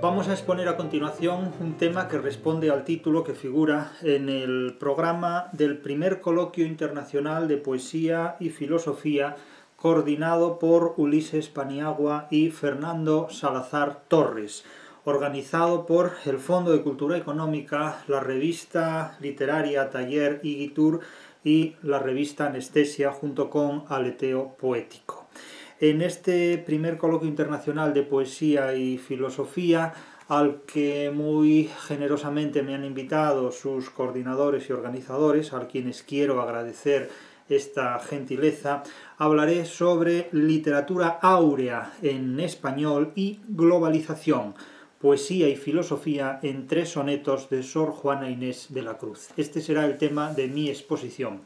Vamos a exponer a continuación un tema que responde al título que figura en el programa del primer coloquio internacional de poesía y filosofía coordinado por Ulises Paniagua y Fernando Salazar Torres, organizado por el Fondo de Cultura Económica, la revista literaria Taller Iguitur y la revista Anestesia junto con Aleteo Poético. En este primer coloquio internacional de poesía y filosofía, al que muy generosamente me han invitado sus coordinadores y organizadores, a quienes quiero agradecer esta gentileza, hablaré sobre literatura áurea en español y globalización, poesía y filosofía en tres sonetos de Sor Juana Inés de la Cruz. Este será el tema de mi exposición.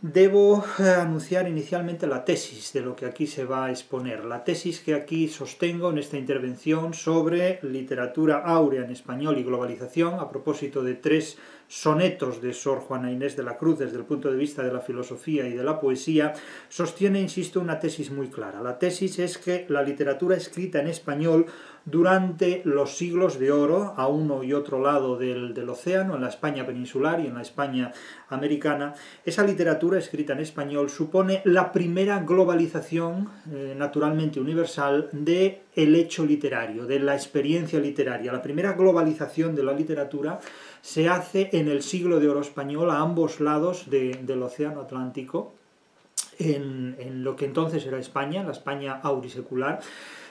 Debo eh, anunciar inicialmente la tesis de lo que aquí se va a exponer. La tesis que aquí sostengo en esta intervención sobre literatura áurea en español y globalización, a propósito de tres sonetos de Sor Juana Inés de la Cruz desde el punto de vista de la filosofía y de la poesía, sostiene, insisto, una tesis muy clara. La tesis es que la literatura escrita en español durante los siglos de oro, a uno y otro lado del, océano, en la España peninsular y en la España americana, esa literatura escrita en español supone la primera globalización eh, naturalmente universal de el hecho literario, de la experiencia literaria. La primera globalización de la literatura se hace en el siglo de oro español a ambos lados del océano Atlántico, en, en, lo que entonces era España, la España aurisecular,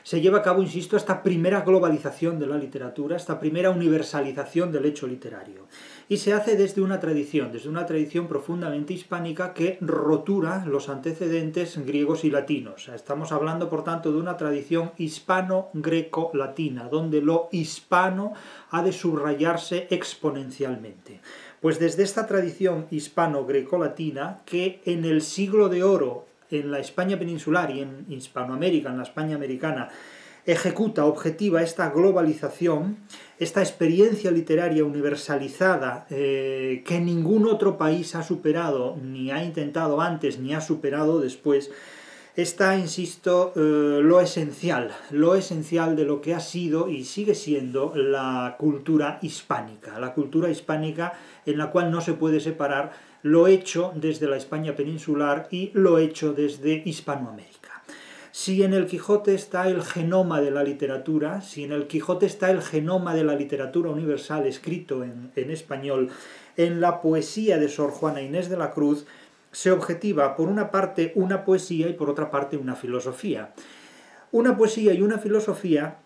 se lleva a cabo, insisto, esta primera globalización de la literatura, esta primera universalización del hecho literario. Y se hace desde una tradición, desde una tradición profundamente hispánica que rotura los antecedentes griegos y latinos. Estamos hablando, por tanto, de una tradición hispano-greco-latina, donde lo hispano ha de subrayarse exponencialmente. Pues desde esta tradición hispano-greco-latina, que en el siglo de oro en la España peninsular y en Hispanoamérica, en la España americana, ejecuta, objetiva esta globalización, esta experiencia literaria universalizada eh, que ningún otro país ha superado, ni ha intentado antes, ni ha superado después, está, insisto, eh, lo esencial, lo esencial de lo que ha sido y sigue siendo la cultura hispánica, la cultura hispánica en la cual no se puede separar lo hecho desde la España peninsular y lo hecho desde Hispanoamérica. Si en el Quijote está el genoma de la literatura, si en el Quijote está el genoma de la literatura universal escrito en, español, en la poesía de Sor Juana Inés de la Cruz, se objetiva por una parte una poesía y por otra parte una filosofía. Una poesía y una filosofía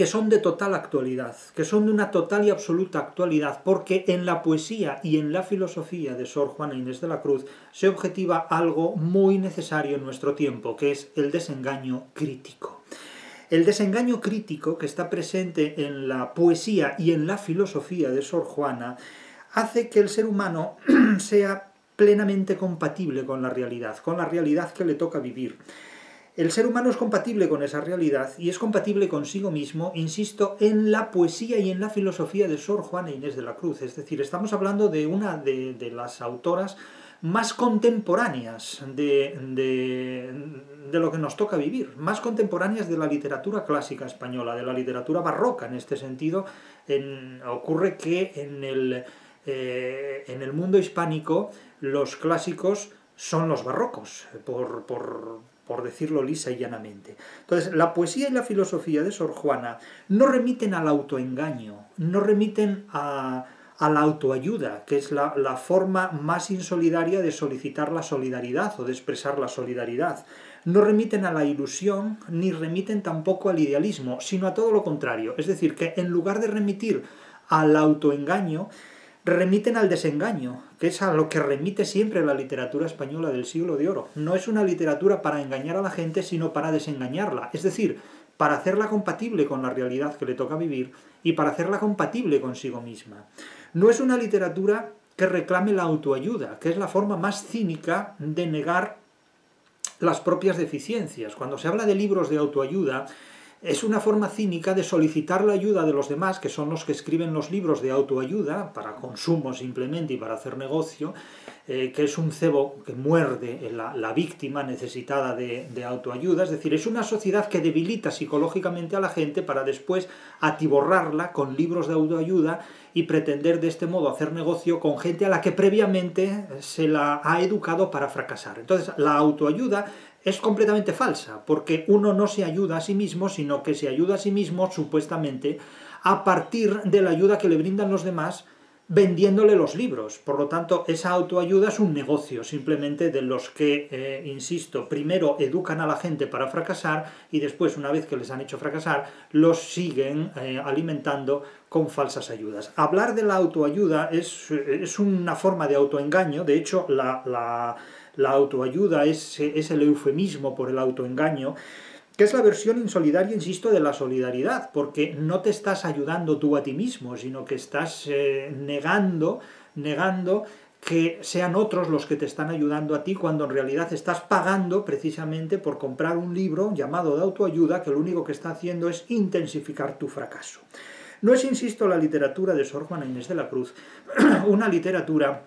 que son de total actualidad, que son de una total y absoluta actualidad, porque en la poesía y en la filosofía de Sor Juana Inés de la Cruz se objetiva algo muy necesario en nuestro tiempo, que es el desengaño crítico. El desengaño crítico que está presente en la poesía y en la filosofía de Sor Juana hace que el ser humano sea plenamente compatible con la realidad, con la realidad que le toca vivir. El ser humano es compatible con esa realidad y es compatible consigo mismo, insisto, en la poesía y en la filosofía de Sor Juana Inés de la Cruz. Es decir, estamos hablando de una de, las autoras más contemporáneas de, lo que nos toca vivir, más contemporáneas de la literatura clásica española, de la literatura barroca en este sentido. ocurre que eh, en el mundo hispánico los clásicos son los barrocos, por, por, decirlo lisa y llanamente. Entonces, la poesía y la filosofía de Sor Juana no remiten al autoengaño, no remiten a, la autoayuda, que es la, la, forma más insolidaria de solicitar la solidaridad o de expresar la solidaridad. No remiten a la ilusión, ni remiten tampoco al idealismo, sino a todo lo contrario. Es decir, que en lugar de remitir al autoengaño, remiten al desengaño, que es a lo que remite siempre la literatura española del siglo de oro. No es una literatura para engañar a la gente, sino para desengañarla, es decir, para hacerla compatible con la realidad que le toca vivir y para hacerla compatible consigo misma. No es una literatura que reclame la autoayuda, que es la forma más cínica de negar las propias deficiencias. Cuando se habla de libros de autoayuda, es una forma cínica de solicitar la ayuda de los demás, que son los que escriben los libros de autoayuda, para consumo simplemente y para hacer negocio, eh, que es un cebo que muerde la, la víctima necesitada de, de, autoayuda, es decir, es una sociedad que debilita psicológicamente a la gente para después atiborrarla con libros de autoayuda y pretender de este modo hacer negocio con gente a la que previamente se la ha educado para fracasar. Entonces, la autoayuda es completamente falsa, porque uno no se ayuda a sí mismo, sino que se ayuda a sí mismo supuestamente a partir de la ayuda que le brindan los demás vendiéndole los libros. Por lo tanto, esa autoayuda es un negocio, simplemente de los que, eh, insisto, primero educan a la gente para fracasar y después, una vez que les han hecho fracasar, los siguen eh, alimentando con falsas ayudas. Hablar de la autoayuda es, es una forma de autoengaño, de hecho, la, la, la autoayuda es, es el eufemismo por el autoengaño, que es la versión insolidaria, insisto, de la solidaridad, porque no te estás ayudando tú a ti mismo, sino que estás eh, negando, negando que sean otros los que te están ayudando a ti, cuando en realidad estás pagando precisamente por comprar un libro llamado de autoayuda, que lo único que está haciendo es intensificar tu fracaso. No es, insisto, la literatura de Sor Juana Inés de la Cruz, una literatura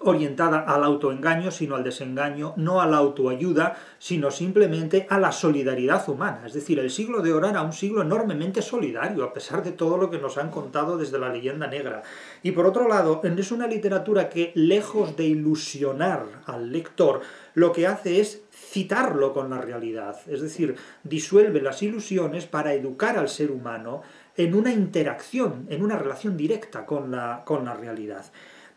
orientada al autoengaño, sino al desengaño, no a la autoayuda, sino simplemente a la solidaridad humana. Es decir, el siglo de oro era un siglo enormemente solidario, a pesar de todo lo que nos han contado desde la leyenda negra. Y por otro lado, es una literatura que, lejos de ilusionar al lector, lo que hace es citarlo con la realidad, es decir, disuelve las ilusiones para educar al ser humano en una interacción, en una relación directa con la, con la realidad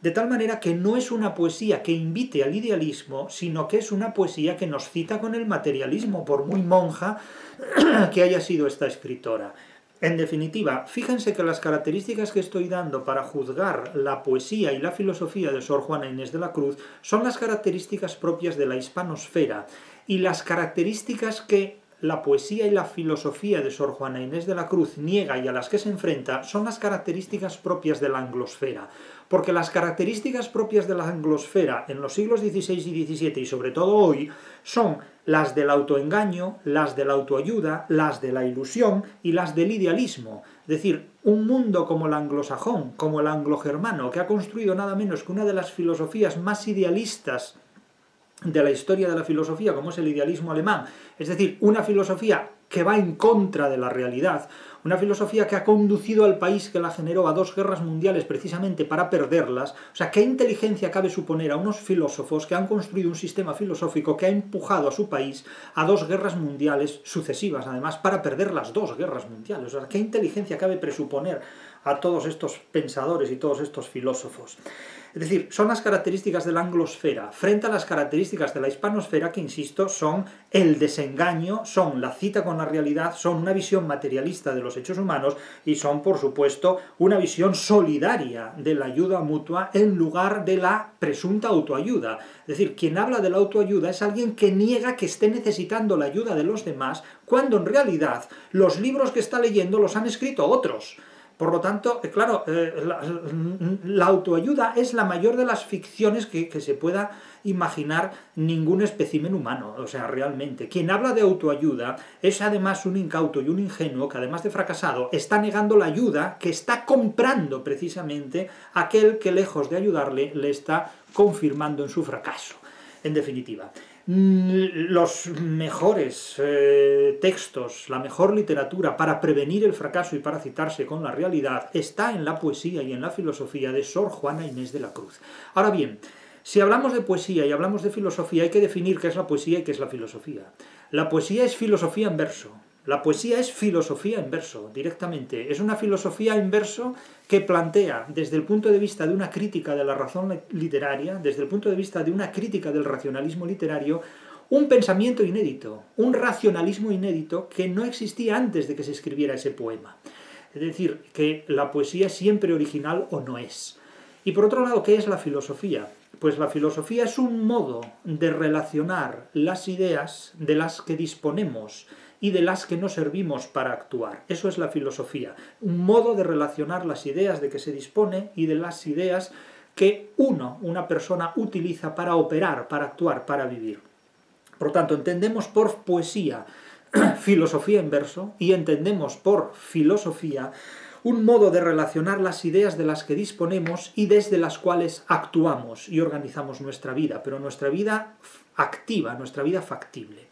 de tal manera que no es una poesía que invite al idealismo, sino que es una poesía que nos cita con el materialismo, por muy monja que haya sido esta escritora. En definitiva, fíjense que las características que estoy dando para juzgar la poesía y la filosofía de Sor Juana Inés de la Cruz son las características propias de la hispanosfera y las características que la poesía y la filosofía de Sor Juana Inés de la Cruz niega y a las que se enfrenta son las características propias de la anglosfera porque las características propias de la anglosfera en los siglos XVI y XVII y sobre todo hoy son las del autoengaño, las de la autoayuda, las de la ilusión y las del idealismo. Es decir, un mundo como el anglosajón, como el anglogermano, que ha construido nada menos que una de las filosofías más idealistas de la historia de la filosofía, como es el idealismo alemán, es decir, una filosofía que va en contra de la realidad, una filosofía que ha conducido al país que la generó a dos guerras mundiales precisamente para perderlas. O sea, ¿qué inteligencia cabe suponer a unos filósofos que han construido un sistema filosófico que ha empujado a su país a dos guerras mundiales sucesivas, además, para perder las dos guerras mundiales? O sea, ¿qué inteligencia cabe presuponer a todos estos pensadores y todos estos filósofos? Es decir, son las características de la anglosfera frente a las características de la hispanosfera que, insisto, son el desengaño, son la cita con la realidad, son una visión materialista de los hechos humanos y son, por supuesto, una visión solidaria de la ayuda mutua en lugar de la presunta autoayuda. Es decir, quien habla de la autoayuda es alguien que niega que esté necesitando la ayuda de los demás, cuando en realidad los libros que está leyendo los han escrito otros. Por lo tanto, eh, claro, eh, la, autoayuda es la mayor de las ficciones que, que, se pueda imaginar ningún espécimen humano, o sea, realmente. Quien habla de autoayuda es además un incauto y un ingenuo que además de fracasado está negando la ayuda que está comprando precisamente aquel que lejos de ayudarle le está confirmando en su fracaso. En definitiva, los mejores eh, textos, la mejor literatura para prevenir el fracaso y para citarse con la realidad está en la poesía y en la filosofía de Sor Juana Inés de la Cruz. Ahora bien, si hablamos de poesía y hablamos de filosofía, hay que definir qué es la poesía y qué es la filosofía. La poesía es filosofía en verso, la poesía es filosofía en verso, directamente. Es una filosofía en verso que plantea, desde el punto de vista de una crítica de la razón literaria, desde el punto de vista de una crítica del racionalismo literario, un pensamiento inédito, un racionalismo inédito que no existía antes de que se escribiera ese poema. Es decir, que la poesía es siempre original o no es. Y por otro lado, ¿qué es la filosofía? Pues la filosofía es un modo de relacionar las ideas de las que disponemos y de las que nos servimos para actuar. Eso es la filosofía, un modo de relacionar las ideas de que se dispone y de las ideas que uno, una persona, utiliza para operar, para actuar, para vivir. Por tanto, entendemos por poesía filosofía en verso y entendemos por filosofía un modo de relacionar las ideas de las que disponemos y desde las cuales actuamos y organizamos nuestra vida, pero nuestra vida activa, nuestra vida factible.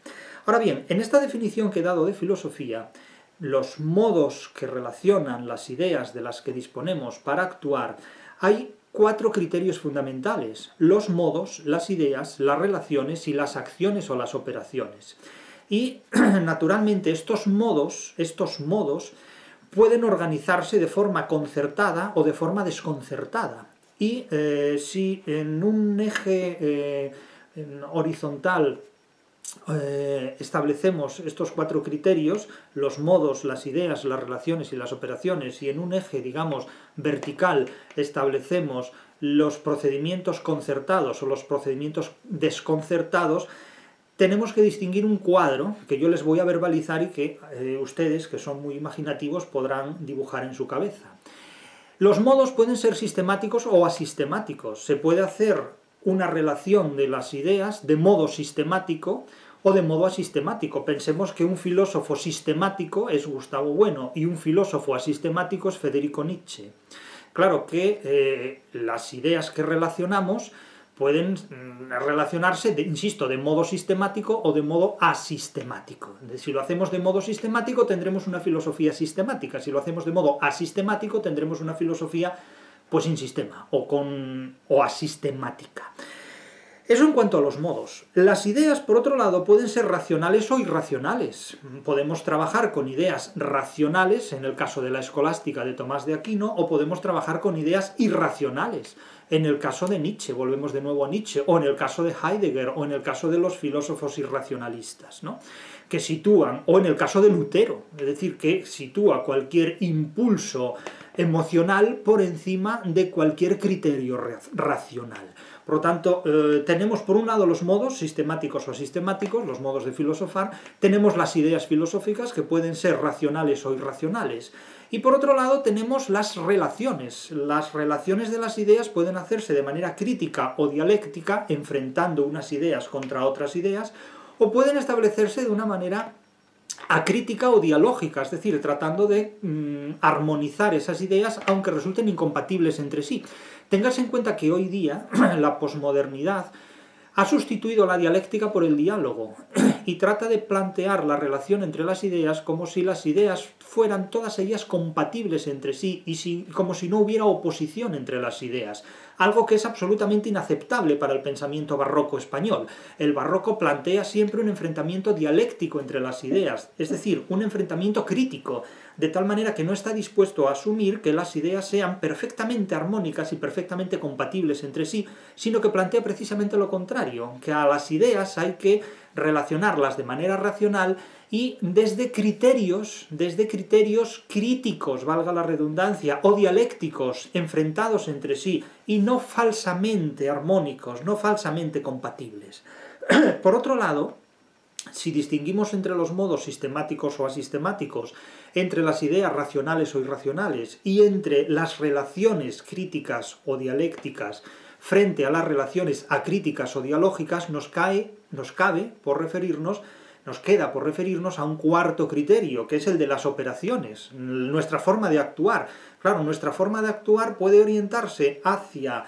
Ahora bien, en esta definición que he dado de filosofía, los modos que relacionan las ideas de las que disponemos para actuar, hay cuatro criterios fundamentales, los modos, las ideas, las relaciones y las acciones o las operaciones. Y naturalmente estos modos, estos modos pueden organizarse de forma concertada o de forma desconcertada. Y eh, si en un eje eh, horizontal eh, establecemos estos cuatro criterios, los modos, las ideas, las relaciones y las operaciones, y en un eje, digamos, vertical establecemos los procedimientos concertados o los procedimientos desconcertados, tenemos que distinguir un cuadro que yo les voy a verbalizar y que eh, ustedes, que son muy imaginativos, podrán dibujar en su cabeza. Los modos pueden ser sistemáticos o asistemáticos. Se puede hacer una relación de las ideas de modo sistemático o de modo asistemático. Pensemos que un filósofo sistemático es Gustavo Bueno y un filósofo asistemático es Federico Nietzsche. Claro que eh, las ideas que relacionamos pueden mm, relacionarse, insisto, de modo sistemático o de modo asistemático. Si lo hacemos de modo sistemático tendremos una filosofía sistemática, si lo hacemos de modo asistemático tendremos una filosofía pues sin sistema o, con, o asistemática. Eso en cuanto a los modos. Las ideas, por otro lado, pueden ser racionales o irracionales. Podemos trabajar con ideas racionales, en el caso de la escolástica de Tomás de Aquino, o podemos trabajar con ideas irracionales, en el caso de Nietzsche, volvemos de nuevo a Nietzsche, o en el caso de Heidegger, o en el caso de los filósofos irracionalistas, ¿no? que sitúan, o en el caso de Lutero, es decir, que sitúa cualquier impulso emocional por encima de cualquier criterio racional. Por lo tanto, eh, tenemos por un lado los modos sistemáticos o asistemáticos, los modos de filosofar, tenemos las ideas filosóficas que pueden ser racionales o irracionales. Y por otro lado tenemos las relaciones. Las relaciones de las ideas pueden hacerse de manera crítica o dialéctica, enfrentando unas ideas contra otras ideas, o pueden establecerse de una manera acrítica o dialógica, es decir, tratando de mm, armonizar esas ideas aunque resulten incompatibles entre sí. Téngase en cuenta que hoy día la posmodernidad ha sustituido la dialéctica por el diálogo y trata de plantear la relación entre las ideas como si las ideas fueran todas ellas compatibles entre sí y como si no hubiera oposición entre las ideas, algo que es absolutamente inaceptable para el pensamiento barroco español. El barroco plantea siempre un enfrentamiento dialéctico entre las ideas, es decir, un enfrentamiento crítico, de tal manera que no está dispuesto a asumir que las ideas sean perfectamente armónicas y perfectamente compatibles entre sí, sino que plantea precisamente lo contrario, que a las ideas hay que relacionarlas de manera racional y desde criterios, desde criterios críticos, valga la redundancia, o dialécticos enfrentados entre sí y no falsamente armónicos, no falsamente compatibles. Por otro lado, si distinguimos entre los modos sistemáticos o asistemáticos, entre las ideas racionales o irracionales y entre las relaciones críticas o dialécticas frente a las relaciones acríticas o dialógicas, nos, cae, nos cabe por referirnos nos queda por referirnos a un cuarto criterio, que es el de las operaciones, nuestra forma de actuar. Claro, nuestra forma de actuar puede orientarse hacia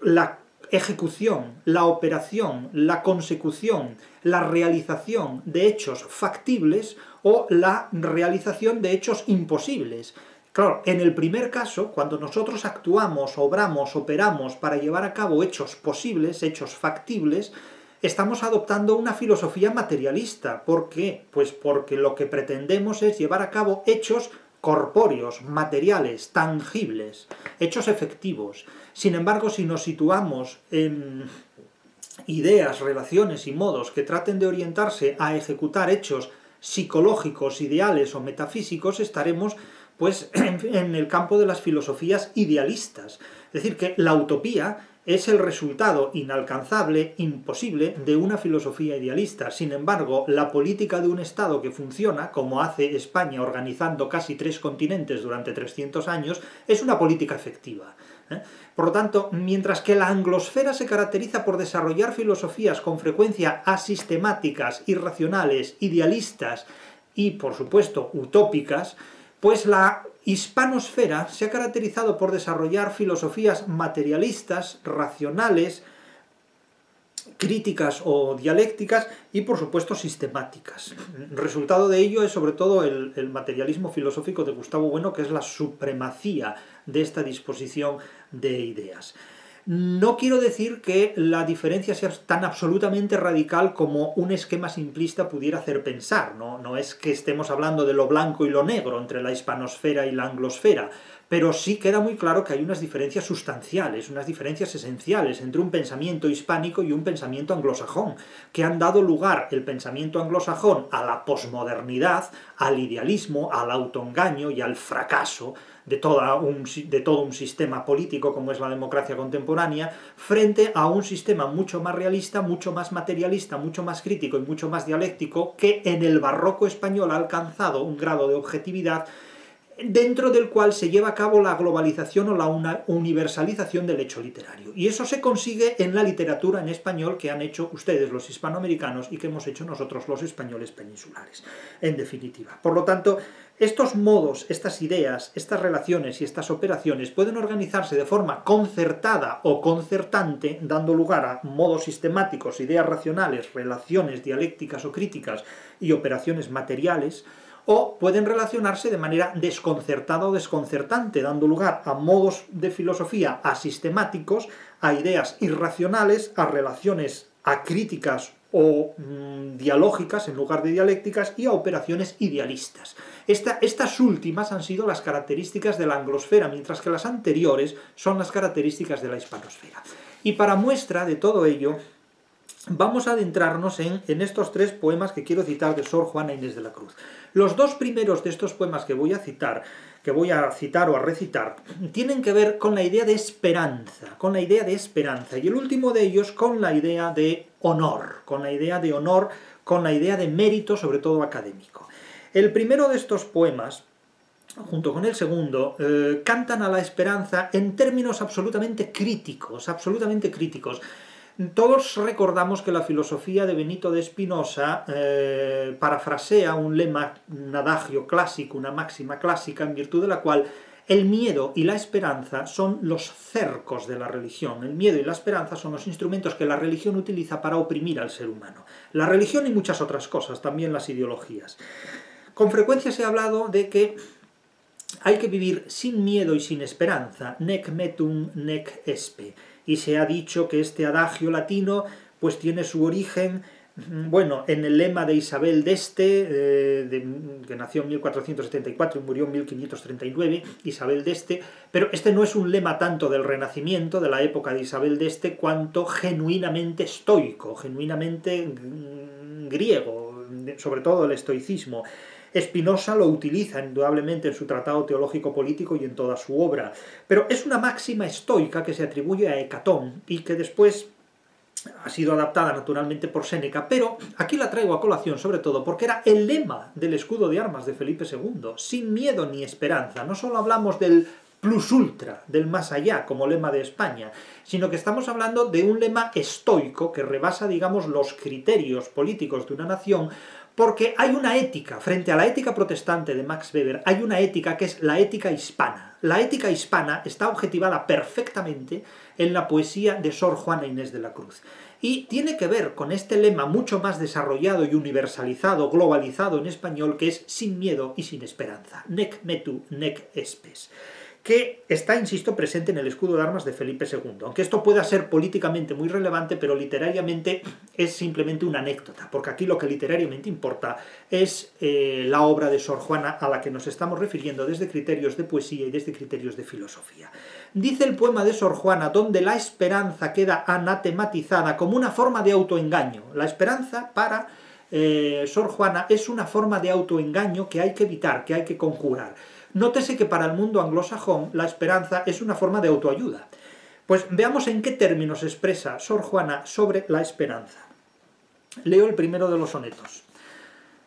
la ejecución, la operación, la consecución, la realización de hechos factibles o la realización de hechos imposibles. Claro, en el primer caso, cuando nosotros actuamos, obramos, operamos para llevar a cabo hechos posibles, hechos factibles, estamos adoptando una filosofía materialista. ¿Por qué? Pues porque lo que pretendemos es llevar a cabo hechos corpóreos, materiales, tangibles, hechos efectivos. Sin embargo, si nos situamos en ideas, relaciones y modos que traten de orientarse a ejecutar hechos psicológicos, ideales o metafísicos, estaremos pues en el campo de las filosofías idealistas. Es decir, que la utopía es el resultado inalcanzable, imposible, de una filosofía idealista. Sin embargo, la política de un Estado que funciona, como hace España organizando casi tres continentes durante 300 años, es una política efectiva. ¿eh? Por lo tanto, mientras que la anglosfera se caracteriza por desarrollar filosofías con frecuencia asistemáticas, irracionales, idealistas y, por supuesto, utópicas, pues la hispanosfera se ha caracterizado por desarrollar filosofías materialistas, racionales, críticas o dialécticas y por supuesto sistemáticas. Resultado de ello es sobre todo el, el, materialismo filosófico de Gustavo Bueno, que es la supremacía de esta disposición de ideas. No quiero decir que la diferencia sea tan absolutamente radical como un esquema simplista pudiera hacer pensar, ¿no? Es que estemos hablando de lo blanco y lo negro entre la hispanosfera y la anglosfera, pero sí queda muy claro que hay unas diferencias sustanciales, unas diferencias esenciales entre un pensamiento hispánico y un pensamiento anglosajón, que han dado lugar el pensamiento anglosajón a la posmodernidad, al idealismo, al autoengaño y al fracaso de, toda un, de todo un sistema político como es la democracia contemporánea, frente a un sistema mucho más realista, mucho más materialista, mucho más crítico y mucho más dialéctico, que en el barroco español ha alcanzado un grado de objetividad dentro del cual se lleva a cabo la globalización o la universalización del hecho literario. Y eso se consigue en la literatura en español que han hecho ustedes los hispanoamericanos y que hemos hecho nosotros los españoles peninsulares, en definitiva. Por lo tanto, estos modos, estas ideas, estas relaciones y estas operaciones pueden organizarse de forma concertada o concertante, dando lugar a modos sistemáticos, ideas racionales, relaciones dialécticas o críticas y operaciones materiales, o pueden relacionarse de manera desconcertada o desconcertante, dando lugar a modos de filosofía asistemáticos, a ideas irracionales, a relaciones acríticas o mm, dialógicas en lugar de dialécticas y a operaciones idealistas. estas últimas han sido las características de la anglosfera, mientras que las anteriores son las características de la hispanosfera. Y para muestra de todo ello, vamos a adentrarnos en, estos tres poemas que quiero citar de Sor Juana Inés de la Cruz. Los dos primeros de estos poemas que voy a citar, que voy a citar o a recitar, tienen que ver con la idea de esperanza, con la idea de esperanza, y el último de ellos con la idea de honor, con la idea de honor, con la idea de mérito, sobre todo académico. El primero de estos poemas, junto con el segundo, eh, cantan a la esperanza en términos absolutamente críticos, absolutamente críticos. Todos recordamos que la filosofía de Benito de Spinoza eh, parafrasea un lema, un adagio clásico, una máxima clásica, en virtud de la cual el miedo y la esperanza son los cercos de la religión. El miedo y la esperanza son los instrumentos que la religión utiliza para oprimir al ser humano. La religión y muchas otras cosas, también las ideologías. Con frecuencia se ha hablado de que hay que vivir sin miedo y sin esperanza, nec metum nec espe y se ha dicho que este adagio latino pues tiene su origen mm, bueno, en el lema de Isabel d'Este, eh, que nació en 1474 y murió en 1539, Isabel d'Este, pero este no es un lema tanto del Renacimiento, de la época de Isabel d'Este, cuanto genuinamente estoico, genuinamente mm, griego, sobre todo el estoicismo. Spinoza lo utiliza indudablemente en su tratado teológico político y en toda su obra, pero es una máxima estoica que se atribuye a Hecatón y que después ha sido adaptada naturalmente por Séneca, pero aquí la traigo a colación sobre todo porque era el lema del escudo de armas de Felipe II, sin miedo ni esperanza. No solo hablamos del plus ultra, del más allá, como lema de España, sino que estamos hablando de un lema estoico que rebasa, digamos, los criterios políticos de una nación porque hay una ética, frente a la ética protestante de Max Weber, hay una ética que es la ética hispana. La ética hispana está objetivada perfectamente en la poesía de Sor Juana Inés de la Cruz. Y tiene que ver con este lema mucho más desarrollado y universalizado, globalizado en español, que es sin miedo y sin esperanza. Nec metu, nec espes que está, insisto, presente en el escudo de armas de Felipe II. Aunque esto pueda ser políticamente muy relevante, pero literariamente es simplemente una anécdota, porque aquí lo que literariamente importa es eh, la obra de Sor Juana a la que nos estamos refiriendo desde criterios de poesía y desde criterios de filosofía. Dice el poema de Sor Juana, donde la esperanza queda anatematizada como una forma de autoengaño. La esperanza para eh, Sor Juana es una forma de autoengaño que hay que evitar, que hay que conjurar. Nótese que para el mundo anglosajón la esperanza es una forma de autoayuda. Pues veamos en qué términos expresa Sor Juana sobre la esperanza. Leo el primero de los sonetos.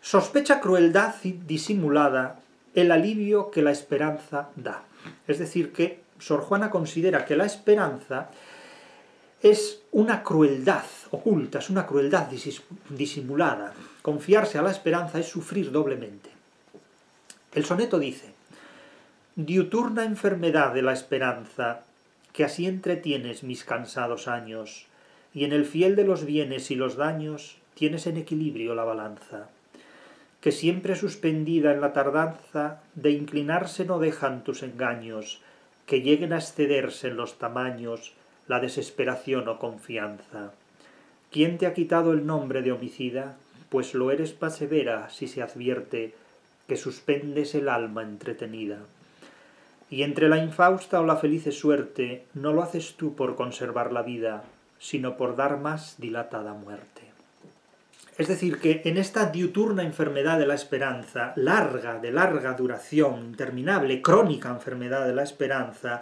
Sospecha crueldad disimulada el alivio que la esperanza da. Es decir, que Sor Juana considera que la esperanza es una crueldad oculta, es una crueldad disimulada. Confiarse a la esperanza es sufrir doblemente. El soneto dice, Diuturna enfermedad de la esperanza, que así entretienes mis cansados años, y en el fiel de los bienes y los daños tienes en equilibrio la balanza, que siempre suspendida en la tardanza de inclinarse no dejan tus engaños, que lleguen a excederse en los tamaños la desesperación o confianza. ¿Quién te ha quitado el nombre de homicida? Pues lo eres pasevera si se advierte que suspendes el alma entretenida. Y entre la infausta o la felice suerte no lo haces tú por conservar la vida, sino por dar más dilatada muerte. Es decir, que en esta diuturna enfermedad de la esperanza, larga, de larga duración, interminable, crónica enfermedad de la esperanza,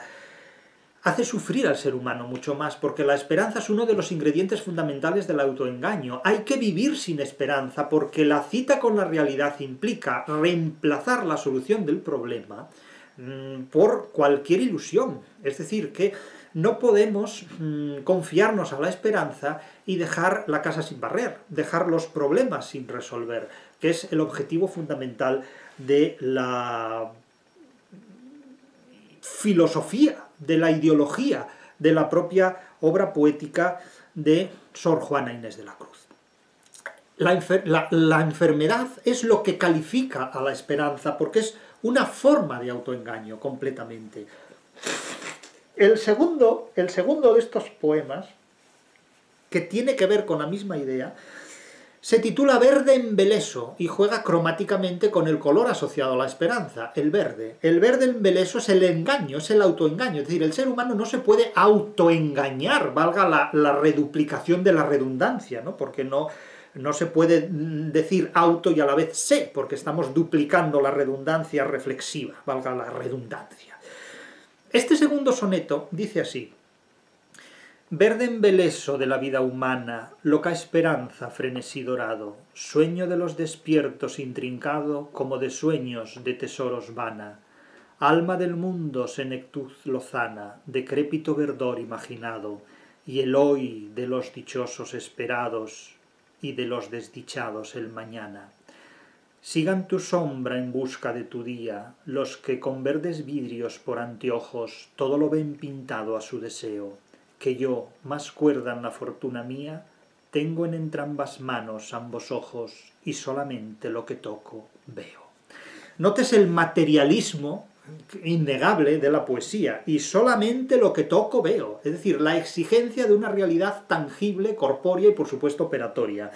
hace sufrir al ser humano mucho más, porque la esperanza es uno de los ingredientes fundamentales del autoengaño. Hay que vivir sin esperanza, porque la cita con la realidad implica reemplazar la solución del problema por cualquier ilusión. Es decir, que no podemos mm, confiarnos a la esperanza y dejar la casa sin barrer, dejar los problemas sin resolver, que es el objetivo fundamental de la filosofía de la ideología de la propia obra poética de Sor Juana Inés de la Cruz. La, enfermedad es lo que califica a la esperanza, porque es una forma de autoengaño completamente. El segundo, el segundo de estos poemas, que tiene que ver con la misma idea, se titula Verde embeleso y juega cromáticamente con el color asociado a la esperanza, el verde. El verde embeleso es el engaño, es el autoengaño. Es decir, el ser humano no se puede autoengañar, valga la, reduplicación de la redundancia, ¿no? Porque no, no se puede decir auto y a la vez sé, porque estamos duplicando la redundancia reflexiva, valga la redundancia. Este segundo soneto dice así, Verde embeleso de la vida humana, loca esperanza, frenesí dorado, sueño de los despiertos intrincado como de sueños de tesoros vana, alma del mundo senectud lozana, decrépito verdor imaginado, y el hoy de los dichosos esperados y de los desdichados el mañana. Sigan tu sombra en busca de tu día, los que con verdes vidrios por anteojos todo lo ven pintado a su deseo que yo, más cuerda en la fortuna mía, tengo en entrambas manos ambos ojos y solamente lo que toco veo. Notes el materialismo innegable de la poesía, y solamente lo que toco veo, es decir, la exigencia de una realidad tangible, corpórea y por supuesto operatoria.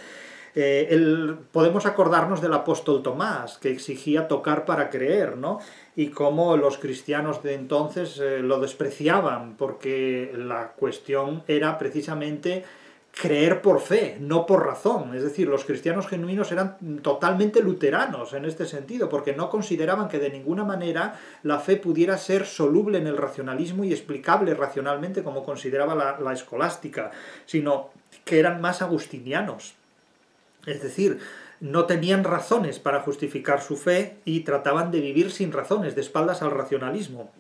Eh, podemos acordarnos del apóstol Tomás, que exigía tocar para creer, ¿no? Y cómo los cristianos de entonces eh, lo despreciaban, porque la cuestión era precisamente creer por fe, no por razón. Es decir, los cristianos genuinos eran totalmente luteranos en este sentido, porque no consideraban que de ninguna manera la fe pudiera ser soluble en el racionalismo y explicable racionalmente como consideraba la escolástica, sino que eran más agustinianos. Es decir, no tenían razones para justificar su fe y trataban de vivir sin razones, de espaldas al racionalismo.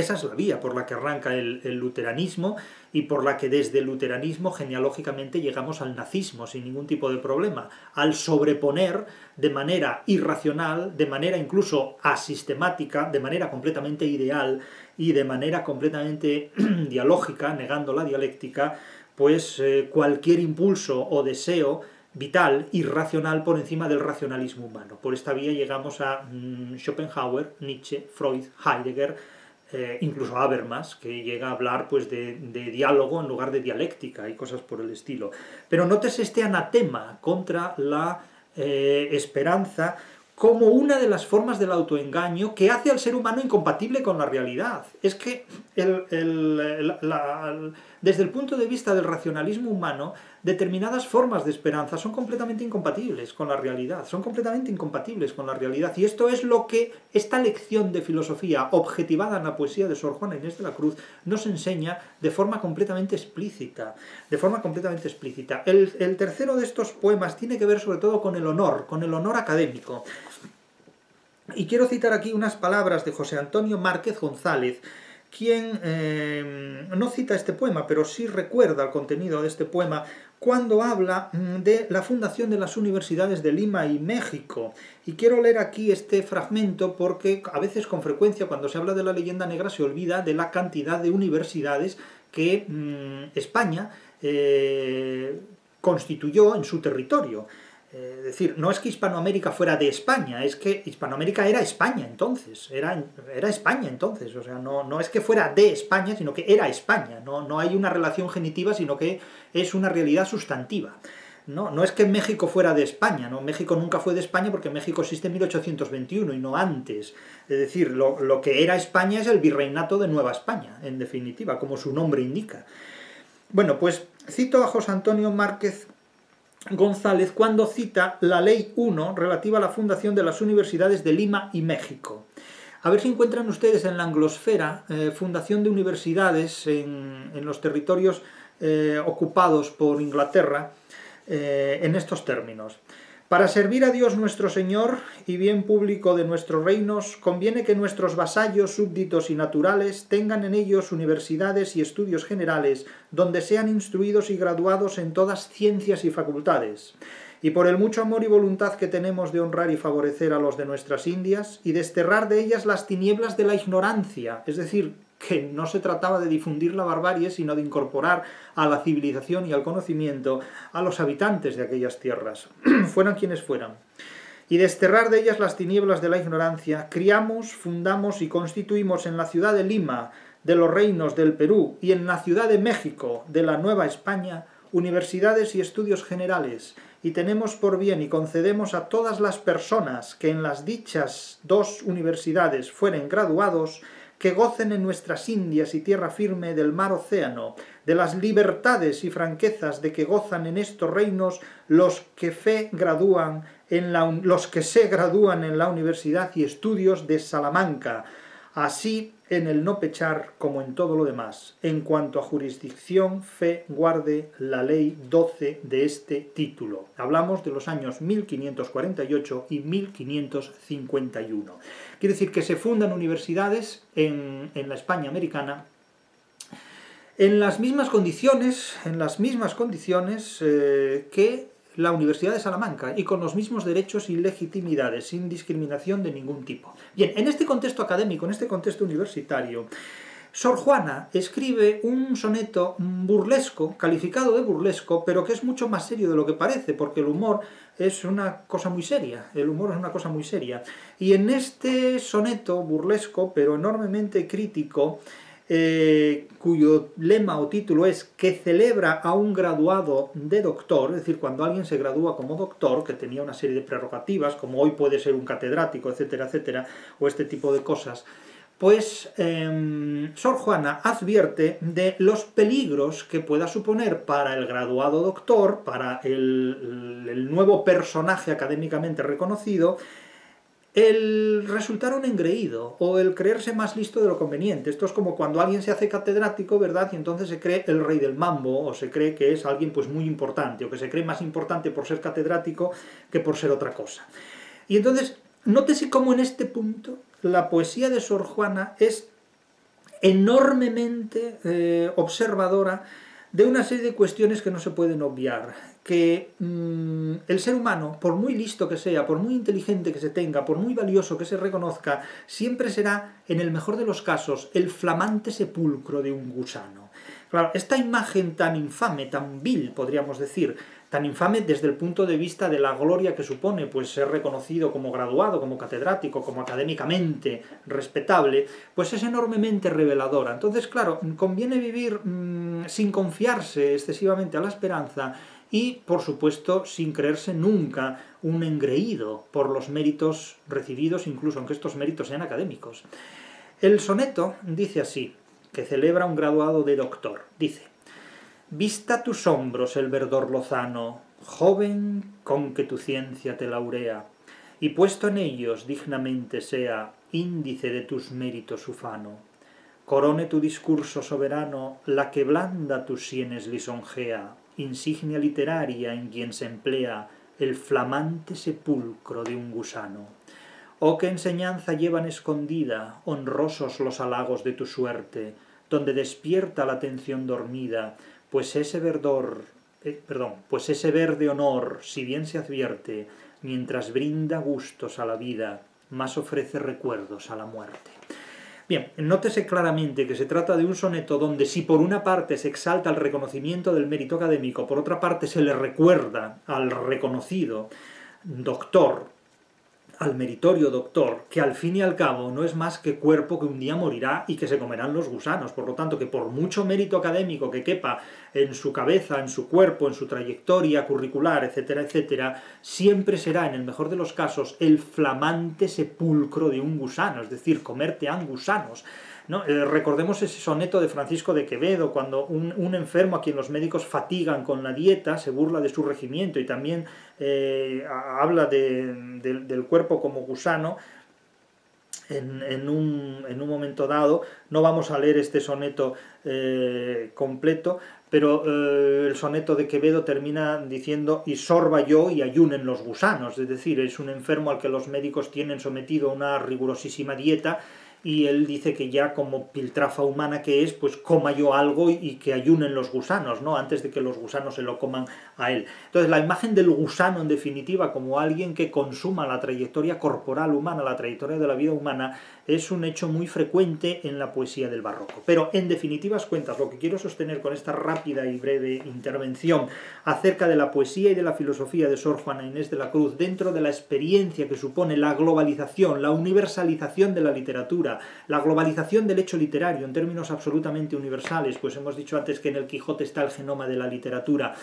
Esa es la vía por la que arranca el, luteranismo y por la que desde el luteranismo genealógicamente llegamos al nazismo sin ningún tipo de problema, al sobreponer de manera irracional, de manera incluso asistemática, de manera completamente ideal y de manera completamente dialógica, negando la dialéctica, pues eh, cualquier impulso o deseo vital y racional por encima del racionalismo humano. Por esta vía llegamos a mm, Schopenhauer, Nietzsche, Freud, Heidegger, eh, incluso Habermas, que llega a hablar pues, de, diálogo en lugar de dialéctica y cosas por el estilo. Pero notes este anatema contra la eh, esperanza como una de las formas del autoengaño que hace al ser humano incompatible con la realidad. Es que desde el punto de vista del racionalismo humano, determinadas formas de esperanza son completamente incompatibles con la realidad, son completamente incompatibles con la realidad. Y esto es lo que esta lección de filosofía objetivada en la poesía de Sor Juana Inés de la Cruz nos enseña de forma completamente explícita. De forma completamente explícita. El, el tercero de estos poemas tiene que ver sobre todo con el honor, con el honor académico. Y quiero citar aquí unas palabras de José Antonio Márquez González, quien eh, no cita este poema, pero sí recuerda el contenido de este poema cuando habla mm, de la fundación de las universidades de Lima y México. Y quiero leer aquí este fragmento porque a veces con frecuencia cuando se habla de la leyenda negra se olvida de la cantidad de universidades que mm, España eh, constituyó en su territorio. Eh, es decir, no es que Hispanoamérica fuera de España, es que Hispanoamérica era España entonces, era, era España entonces, o sea, no, no, es que fuera de España, sino que era España, no, no hay una relación genitiva, sino que es una realidad sustantiva. No, no es que México fuera de España, ¿no? México nunca fue de España porque México existe en 1821 y no antes. Es decir, lo, lo que era España es el virreinato de Nueva España, en definitiva, como su nombre indica. Bueno, pues cito a José Antonio Márquez González cuando cita la Ley 1 relativa a la fundación de las universidades de Lima y México. A ver si encuentran ustedes en la anglosfera eh, fundación de universidades en, los territorios eh, ocupados por Inglaterra eh, en estos términos. Para servir a Dios nuestro Señor y bien público de nuestros reinos, conviene que nuestros vasallos, súbditos y naturales tengan en ellos universidades y estudios generales, donde sean instruidos y graduados en todas ciencias y facultades. Y por el mucho amor y voluntad que tenemos de honrar y favorecer a los de nuestras Indias, y desterrar de ellas las tinieblas de la ignorancia, es decir, que no se trataba de difundir la barbarie, sino de incorporar a la civilización y al conocimiento a los habitantes de aquellas tierras, fueran quienes fueran. Y desterrar de ellas las tinieblas de la ignorancia, criamos, fundamos y constituimos en la ciudad de Lima, de los reinos del Perú, y en la ciudad de México, de la Nueva España, universidades y estudios generales, y tenemos por bien y concedemos a todas las personas que en las dichas dos universidades fueren graduados, que gocen en nuestras Indias y tierra firme del mar océano, de las libertades y franquezas de que gozan en estos reinos los que fe gradúan en los que se gradúan en la Universidad y Estudios de Salamanca, así en el no pechar como en todo lo demás. En cuanto a jurisdicción, fe guarde la ley 12 de este título. Hablamos de los años 1548 y 1551. Quiere decir que se fundan universidades en, la España americana en las mismas condiciones, en las mismas condiciones eh, que la Universidad de Salamanca y con los mismos derechos y legitimidades, sin discriminación de ningún tipo. Bien, en este contexto académico, en este contexto universitario, Sor Juana escribe un soneto burlesco, calificado de burlesco, pero que es mucho más serio de lo que parece, porque el humor es una cosa muy seria, el humor es una cosa muy seria. Y en este soneto burlesco, pero enormemente crítico, eh, cuyo lema o título es que celebra a un graduado de doctor, es decir, cuando alguien se gradúa como doctor, que tenía una serie de prerrogativas, como hoy puede ser un catedrático, etcétera, etcétera, o este tipo de cosas, pues em, Sor Juana advierte de los peligros que pueda suponer para el graduado doctor, para el nuevo personaje académicamente reconocido, el resultar un engreído o el creerse más listo de lo conveniente. Esto es como cuando alguien se hace catedrático, ¿verdad? Y entonces se cree el rey del mambo o se cree que es alguien pues muy importante o que se cree más importante por ser catedrático que por ser otra cosa. Y entonces, nótese cómo en este punto la poesía de Sor Juana es enormemente eh, observadora de una serie de cuestiones que no se pueden obviar, que mm, el ser humano, por muy listo que sea, por muy inteligente que se tenga, por muy valioso que se reconozca, siempre será, en el mejor de los casos, el flamante sepulcro de un gusano. Claro, esta imagen tan infame, tan vil, podríamos decir, tan infame desde el punto de vista de la gloria que supone pues ser reconocido como graduado, como catedrático, como académicamente respetable, pues es enormemente reveladora. Entonces, claro, conviene vivir mm, sin confiarse excesivamente a la esperanza y, por supuesto, sin creerse nunca un engreído por los méritos recibidos, incluso aunque estos méritos sean académicos. El soneto dice así, que celebra un graduado de doctor. Dice, Vista tus hombros el verdor lozano, joven con que tu ciencia te laurea, y puesto en ellos dignamente sea índice de tus méritos ufano. Corone tu discurso soberano la que blanda tus sienes lisonjea, insignia literaria en quien se emplea el flamante sepulcro de un gusano. Oh, qué enseñanza llevan escondida, honrosos los halagos de tu suerte, donde despierta la atención dormida, pues ese verdor, eh, perdón, pues ese verde honor, si bien se advierte, mientras brinda gustos a la vida, más ofrece recuerdos a la muerte. Bien, nótese claramente que se trata de un soneto donde si por una parte se exalta el reconocimiento del mérito académico, por otra parte se le recuerda al reconocido doctor al meritorio doctor, que al fin y al cabo no es más que cuerpo que un día morirá y que se comerán los gusanos. Por lo tanto, que por mucho mérito académico que quepa en su cabeza, en su cuerpo, en su trayectoria curricular, etcétera, etcétera, siempre será, en el mejor de los casos, el flamante sepulcro de un gusano, es decir, comerte a gusanos. Eh, recordemos ese soneto de Francisco de Quevedo, cuando un, enfermo a quien los médicos fatigan con la dieta se burla de su regimiento y también eh, habla del cuerpo como gusano, en, un, momento dado. No vamos a leer este soneto eh, completo, pero el soneto de Quevedo termina diciendo y sorba yo y ayunen los gusanos, es decir, es un enfermo al que los médicos tienen sometido a una rigurosísima dieta y él dice que ya como piltrafa humana que es, pues coma yo algo y que ayunen los gusanos, ¿no? Antes de que los gusanos se lo coman a él. Entonces la imagen del gusano en definitiva como alguien que consuma la trayectoria corporal humana, la trayectoria de la vida humana, es un hecho muy frecuente en la poesía del barroco. Pero en definitivas cuentas, lo que quiero sostener con esta rápida y breve intervención acerca de la poesía y de la filosofía de Sor Juana Inés de la Cruz dentro de la experiencia que supone la globalización, la universalización de la literatura, la globalización del hecho literario en términos absolutamente universales, pues hemos dicho antes que en el Quijote está el genoma de la literatura,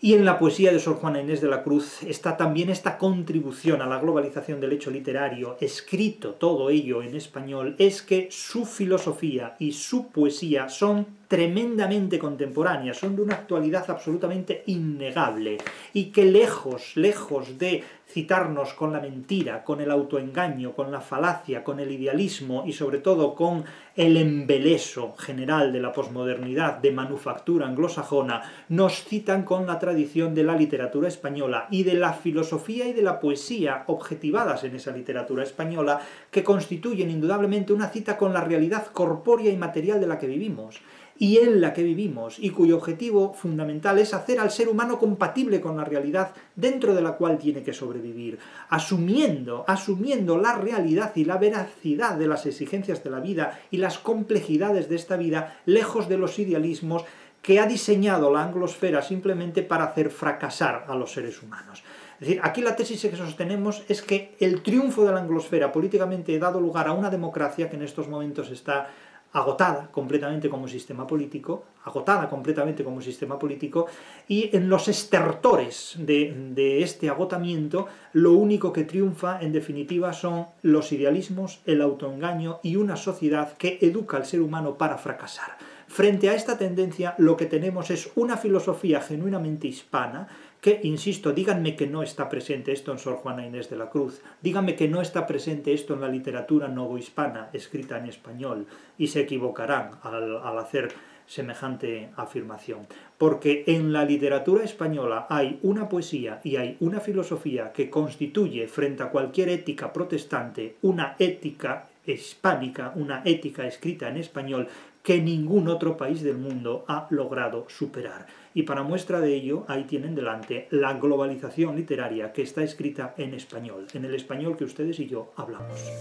y en la poesía de Sor Juana Inés de la Cruz está también esta contribución a la globalización del hecho literario, escrito todo ello en español, es que su filosofía y su poesía son tremendamente contemporáneas, son de una actualidad absolutamente innegable, y que lejos, lejos de citarnos con la mentira, con el autoengaño, con la falacia, con el idealismo y sobre todo con el embeleso general de la posmodernidad de manufactura anglosajona, nos citan con la tradición de la literatura española y de la filosofía y de la poesía objetivadas en esa literatura española, que constituyen indudablemente una cita con la realidad corpórea y material de la que vivimos y en la que vivimos, y cuyo objetivo fundamental es hacer al ser humano compatible con la realidad dentro de la cual tiene que sobrevivir, asumiendo, asumiendo la realidad y la veracidad de las exigencias de la vida y las complejidades de esta vida, lejos de los idealismos que ha diseñado la anglosfera simplemente para hacer fracasar a los seres humanos. Es decir, aquí la tesis que sostenemos es que el triunfo de la anglosfera políticamente ha dado lugar a una democracia que en estos momentos está agotada completamente como sistema político, agotada completamente como sistema político, y en los estertores de, este agotamiento, lo único que triunfa, en definitiva, son los idealismos, el autoengaño y una sociedad que educa al ser humano para fracasar. Frente a esta tendencia, lo que tenemos es una filosofía genuinamente hispana, que, insisto, díganme que no está presente esto en Sor Juana Inés de la Cruz, díganme que no está presente esto en la literatura novohispana escrita en español, y se equivocarán al, al hacer semejante afirmación. Porque en la literatura española hay una poesía y hay una filosofía que constituye frente a cualquier ética protestante una ética hispánica, una ética escrita en español que ningún otro país del mundo ha logrado superar. Y para muestra de ello, ahí tienen delante la globalización literaria que está escrita en español, en el español que ustedes y yo hablamos.